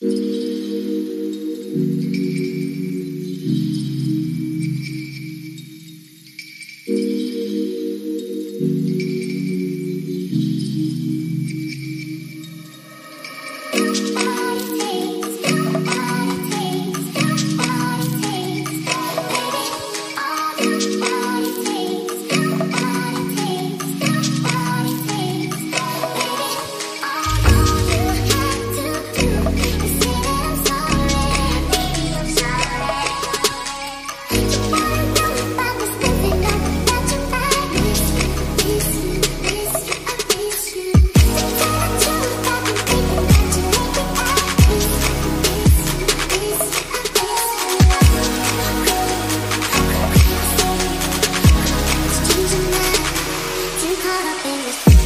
Thank you. caught up in this